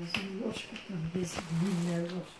Bizim hoş bakalım. Biz dinler hoş.